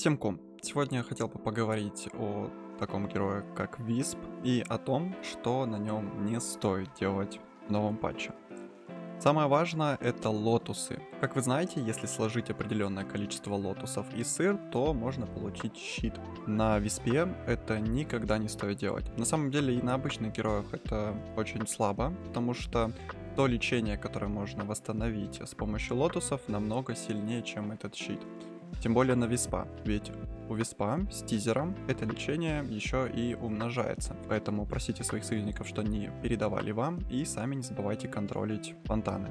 Всем Сегодня я хотел бы поговорить о таком герое, как Висп, и о том, что на нем не стоит делать в новом патче. Самое важное это лотусы. Как вы знаете, если сложить определенное количество лотусов и сыр, то можно получить щит. На виспе это никогда не стоит делать. На самом деле и на обычных героях это очень слабо, потому что то лечение, которое можно восстановить с помощью лотусов, намного сильнее, чем этот щит. Тем более на виспа, ведь у виспа с тизером это лечение еще и умножается. Поэтому просите своих союзников, что они передавали вам, и сами не забывайте контролить фонтаны.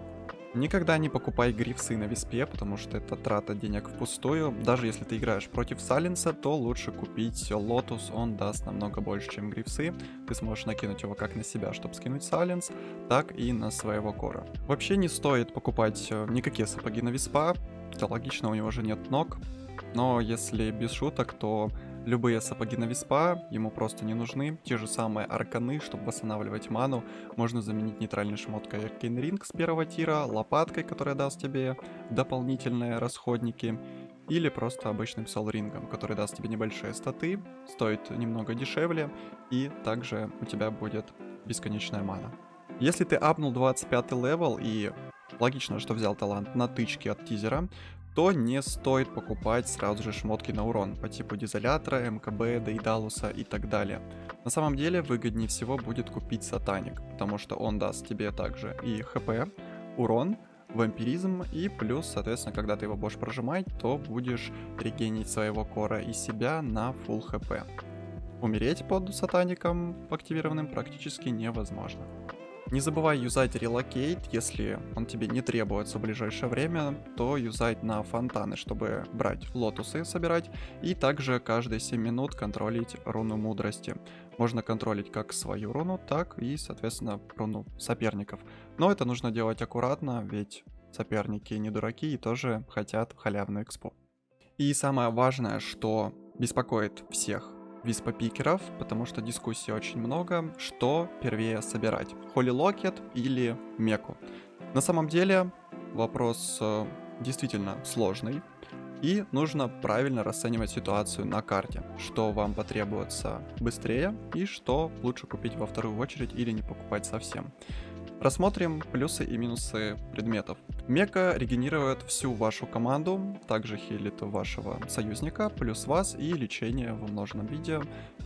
Никогда не покупай грифсы на виспе, потому что это трата денег впустую. Даже если ты играешь против Silence а, то лучше купить Лотус, он даст намного больше, чем грифсы. Ты сможешь накинуть его как на себя, чтобы скинуть Silence, так и на своего кора. Вообще не стоит покупать э, никакие сапоги на виспа, это логично, у него же нет ног. Но если без шуток, то любые сапоги на виспа ему просто не нужны. Те же самые арканы, чтобы восстанавливать ману, можно заменить нейтральной шмоткой Arcane Ring с первого тира, лопаткой, которая даст тебе дополнительные расходники, или просто обычным Soul Ring ом, который даст тебе небольшие статы, стоит немного дешевле, и также у тебя будет бесконечная мана. Если ты апнул 25 level и логично, что взял талант на тычки от тизера, то не стоит покупать сразу же шмотки на урон по типу дизолятора, МКБ, Дейдалуса и так далее. На самом деле выгоднее всего будет купить сатаник, потому что он даст тебе также и хп, урон, вампиризм и плюс, соответственно, когда ты его будешь прожимать, то будешь регенить своего кора и себя на full хп. Умереть под сатаником активированным практически невозможно. Не забывай юзать Relocate, если он тебе не требуется в ближайшее время, то юзать на фонтаны, чтобы брать лотусы, собирать, и также каждые 7 минут контролить руну мудрости. Можно контролить как свою руну, так и, соответственно, руну соперников. Но это нужно делать аккуратно, ведь соперники не дураки и тоже хотят халявную экспо. И самое важное, что беспокоит всех виспопикеров, потому что дискуссий очень много, что первее собирать, Холли Локет или Меку. На самом деле вопрос э, действительно сложный, и нужно правильно расценивать ситуацию на карте, что вам потребуется быстрее и что лучше купить во вторую очередь или не покупать совсем. Рассмотрим плюсы и минусы предметов. Мека регенерирует всю вашу команду, также хилит вашего союзника, плюс вас, и лечение в умноженном виде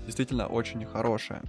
действительно очень хорошее.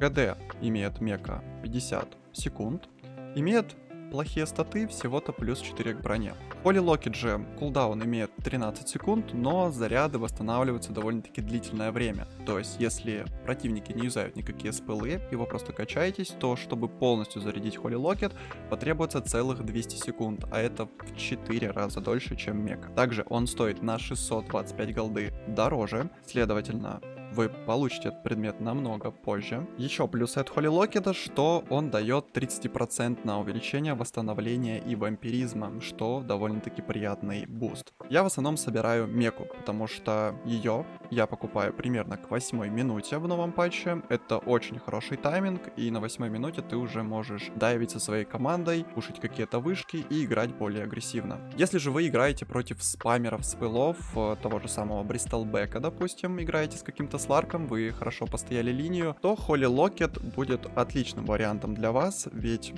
ГД имеет мека 50 секунд, имеет плохие статы всего-то плюс 4 к броне. Поли Локет же кулдаун имеет 13 секунд, но заряды восстанавливаются довольно-таки длительное время. То есть, если противники не юзают никакие спылы, и вы просто качаетесь, то чтобы полностью зарядить Холли Локет, потребуется целых 200 секунд, а это в 4 раза дольше, чем мег. Также он стоит на 625 голды дороже, следовательно, вы получите этот предмет намного позже. Еще плюс от Holy Locket а, что он дает 30% на увеличение восстановления и вампиризма, что довольно-таки приятный буст. Я в основном собираю меку, потому что ее я покупаю примерно к 8 минуте в новом патче. Это очень хороший тайминг, и на 8 минуте ты уже можешь дайвить со своей командой, пушить какие-то вышки и играть более агрессивно. Если же вы играете против спамеров спеллов, э, того же самого Бристлбека, допустим, играете с каким-то Сларком, вы хорошо постояли линию, то Holy Locket будет отличным вариантом для вас, ведь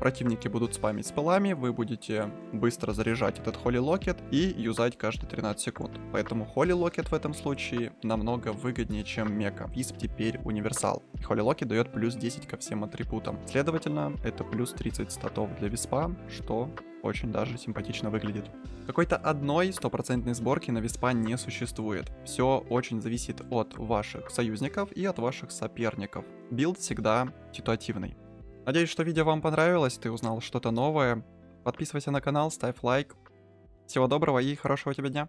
Противники будут спамить спелами, вы будете быстро заряжать этот Холли Локет и юзать каждые 13 секунд. Поэтому Холли Локет в этом случае намного выгоднее, чем Мека. Висп теперь универсал. И Холли Локет дает плюс 10 ко всем атрибутам. Следовательно, это плюс 30 статов для Виспа, что очень даже симпатично выглядит. Какой-то одной стопроцентной сборки на Виспа не существует. Все очень зависит от ваших союзников и от ваших соперников. Билд всегда ситуативный. Надеюсь, что видео вам понравилось, ты узнал что-то новое. Подписывайся на канал, ставь лайк. Всего доброго и хорошего тебе дня.